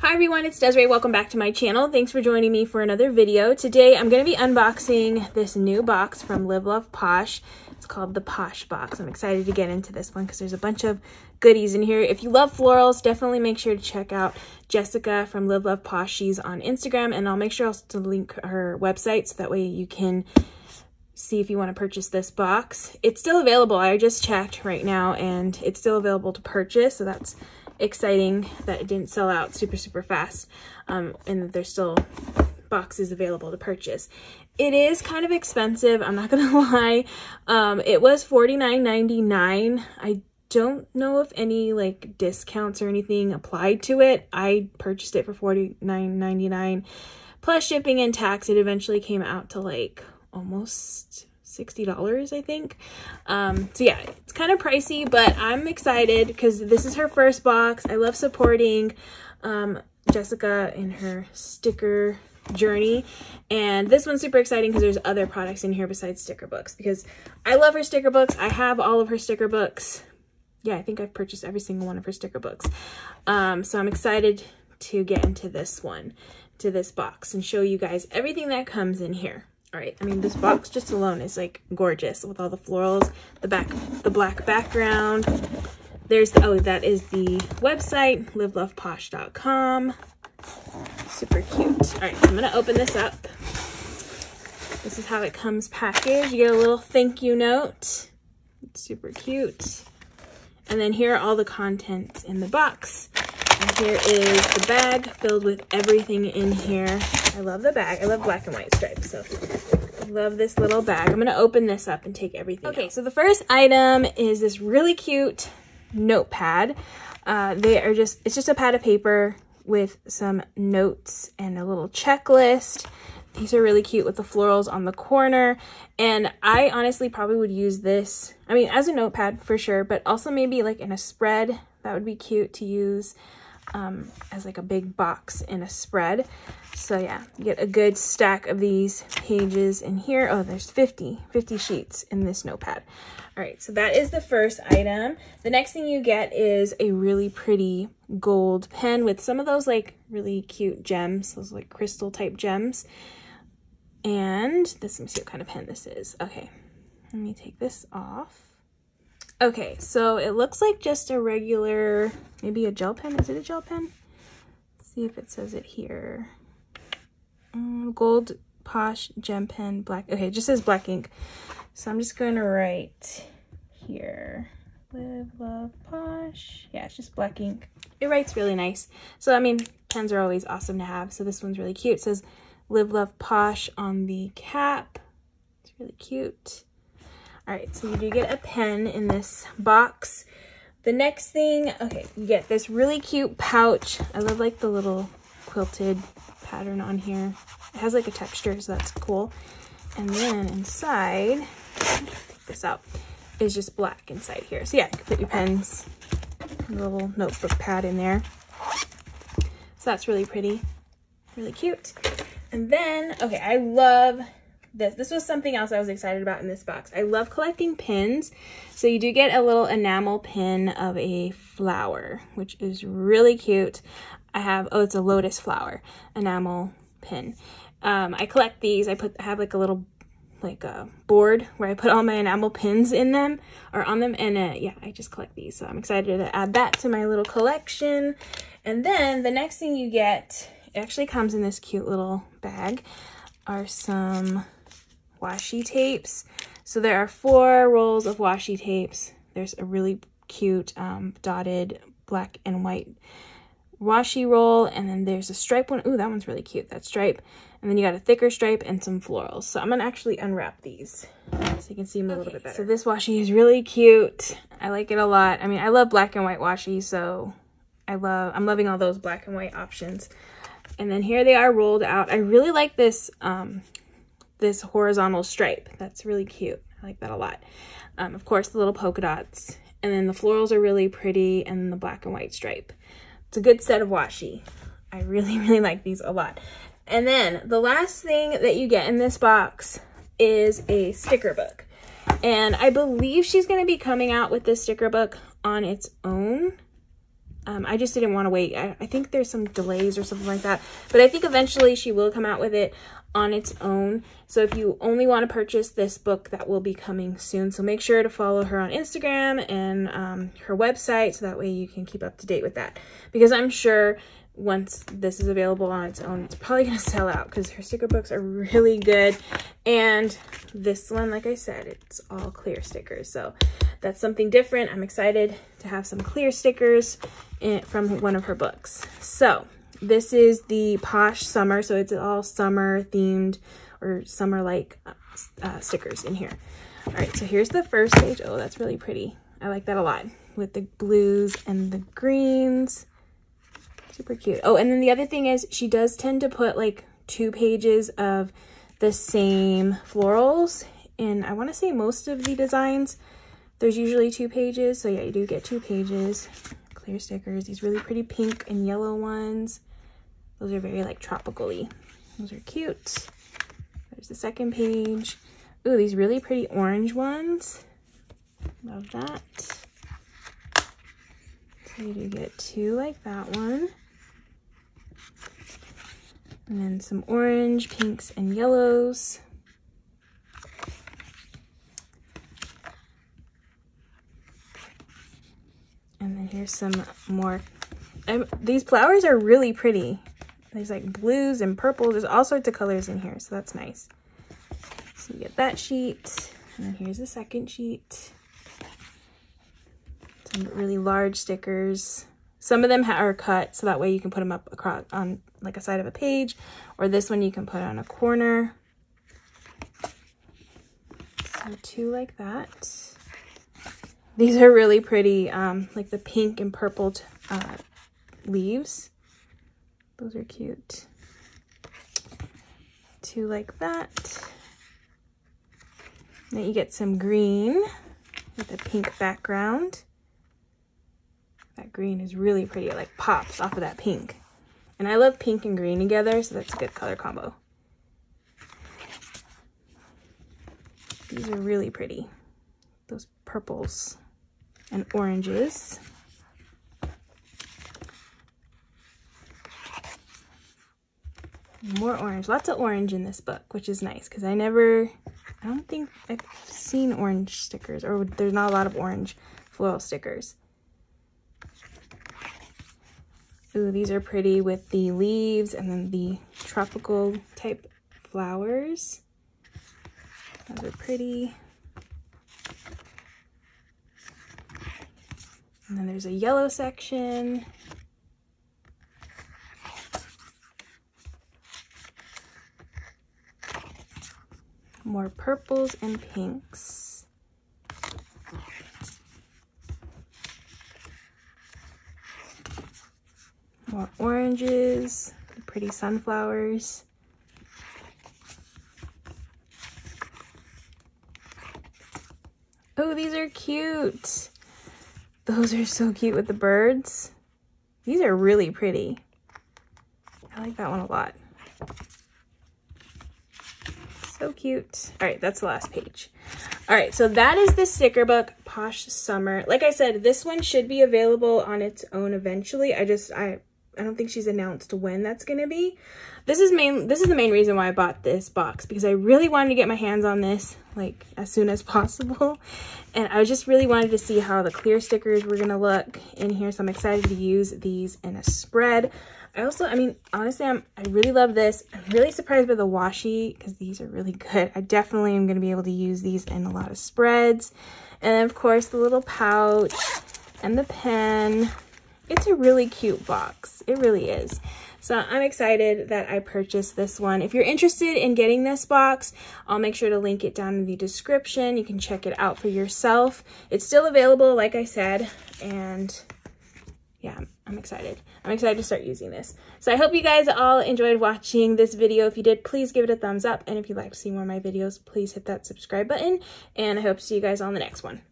Hi everyone, it's Desiree. Welcome back to my channel. Thanks for joining me for another video. Today I'm going to be unboxing this new box from Live Love Posh. It's called the Posh Box. I'm excited to get into this one because there's a bunch of goodies in here. If you love florals, definitely make sure to check out Jessica from Live Love Posh. She's on Instagram and I'll make sure also to link her website so that way you can see if you want to purchase this box. It's still available. I just checked right now and it's still available to purchase. So that's exciting that it didn't sell out super, super fast um, and that there's still boxes available to purchase. It is kind of expensive, I'm not gonna lie. Um, it was $49.99. I don't know if any like discounts or anything applied to it. I purchased it for $49.99 plus shipping and tax. It eventually came out to like almost $60, I think. Um, so yeah, it's kind of pricey, but I'm excited because this is her first box. I love supporting um, Jessica in her sticker journey. And this one's super exciting because there's other products in here besides sticker books because I love her sticker books. I have all of her sticker books. Yeah, I think I've purchased every single one of her sticker books. Um, so I'm excited to get into this one, to this box and show you guys everything that comes in here. All right, I mean, this box just alone is like gorgeous with all the florals, the back, the black background. There's, the, oh, that is the website, liveloveposh.com. Super cute. All right, I'm gonna open this up. This is how it comes packaged. You get a little thank you note. It's super cute. And then here are all the contents in the box. And here is the bag filled with everything in here. I love the bag. I love black and white stripes, so I love this little bag. I'm gonna open this up and take everything Okay, out. so the first item is this really cute notepad. Uh, they are just, it's just a pad of paper with some notes and a little checklist. These are really cute with the florals on the corner. And I honestly probably would use this, I mean, as a notepad for sure, but also maybe like in a spread. That would be cute to use um, as like a big box in a spread. So yeah, you get a good stack of these pages in here. Oh, there's 50, 50 sheets in this notepad. All right, so that is the first item. The next thing you get is a really pretty gold pen with some of those like really cute gems, those like crystal type gems. And this, let me see what kind of pen this is. Okay, let me take this off. Okay, so it looks like just a regular, maybe a gel pen. Is it a gel pen? Let's see if it says it here. Um, gold Posh Gem Pen Black. Okay, it just says black ink. So I'm just going to write here. Live, love, posh. Yeah, it's just black ink. It writes really nice. So, I mean, pens are always awesome to have. So this one's really cute. It says live, love, posh on the cap. It's really cute. All right, so you do get a pen in this box. The next thing, okay, you get this really cute pouch. I love like the little quilted pattern on here. It has like a texture, so that's cool. And then inside, this out, is just black inside here. So yeah, you can put your pens, little notebook pad in there. So that's really pretty, really cute. And then, okay, I love this. This was something else I was excited about in this box. I love collecting pins. So you do get a little enamel pin of a flower, which is really cute. I have, oh, it's a lotus flower enamel pin. Um, I collect these. I put I have like a little like a board where I put all my enamel pins in them or on them and uh, yeah I just collect these so I'm excited to add that to my little collection and then the next thing you get actually comes in this cute little bag are some washi tapes. So there are four rolls of washi tapes. There's a really cute um, dotted black and white washi roll. And then there's a stripe one. Ooh, that one's really cute, that stripe. And then you got a thicker stripe and some florals. So I'm gonna actually unwrap these so you can see them a little bit better. So this washi is really cute. I like it a lot. I mean, I love black and white washi, so I love, I'm loving all those black and white options. And then here they are rolled out. I really like this um, this horizontal stripe. That's really cute. I like that a lot. Um, of course, the little polka dots. And then the florals are really pretty and the black and white stripe. It's a good set of washi. I really, really like these a lot. And then the last thing that you get in this box is a sticker book. And I believe she's going to be coming out with this sticker book on its own. Um, I just didn't want to wait. I, I think there's some delays or something like that. But I think eventually she will come out with it on its own. So if you only want to purchase this book, that will be coming soon. So make sure to follow her on Instagram and um, her website so that way you can keep up to date with that. Because I'm sure once this is available on its own, it's probably going to sell out because her sticker books are really good. And this one, like I said, it's all clear stickers. So that's something different. I'm excited to have some clear stickers in, from one of her books. So this is the Posh Summer. So it's all summer themed or summer-like uh, uh, stickers in here. All right, so here's the first page. Oh, that's really pretty. I like that a lot with the blues and the greens. Super cute. Oh, and then the other thing is she does tend to put like two pages of the same florals. And I want to say most of the designs, there's usually two pages. So yeah, you do get two pages. Clear stickers. These really pretty pink and yellow ones. Those are very like tropically. Those are cute. There's the second page. Ooh, these really pretty orange ones. Love that. So you do get two like that one. And then some orange, pinks, and yellows. And then here's some more. Um, these flowers are really pretty. There's like blues and purples. There's all sorts of colors in here, so that's nice. So you get that sheet. And then here's the second sheet. Some really large stickers. Some of them are cut, so that way you can put them up across on like a side of a page, or this one you can put on a corner. So two like that. These are really pretty, um, like the pink and purple uh, leaves. Those are cute. Two like that. Then you get some green with a pink background. That green is really pretty. It like pops off of that pink. And I love pink and green together, so that's a good color combo. These are really pretty. Those purples and oranges. More orange. Lots of orange in this book, which is nice because I never, I don't think I've seen orange stickers or there's not a lot of orange floral stickers. Ooh, these are pretty with the leaves and then the tropical type flowers. Those are pretty. And then there's a yellow section. More purples and pinks. More oranges, pretty sunflowers. Oh, these are cute. Those are so cute with the birds. These are really pretty. I like that one a lot. So cute. All right, that's the last page. All right, so that is the sticker book, Posh Summer. Like I said, this one should be available on its own eventually. I just, I I don't think she's announced when that's going to be. This is main this is the main reason why I bought this box because I really wanted to get my hands on this like as soon as possible. And I just really wanted to see how the clear stickers were going to look in here. So I'm excited to use these in a spread. I also, I mean, honestly, I'm, I really love this. I'm really surprised by the washi because these are really good. I definitely am going to be able to use these in a lot of spreads. And of course, the little pouch and the pen. It's a really cute box. It really is. So I'm excited that I purchased this one. If you're interested in getting this box, I'll make sure to link it down in the description. You can check it out for yourself. It's still available, like I said, and yeah, I'm excited. I'm excited to start using this. So I hope you guys all enjoyed watching this video. If you did, please give it a thumbs up. And if you'd like to see more of my videos, please hit that subscribe button. And I hope to see you guys on the next one.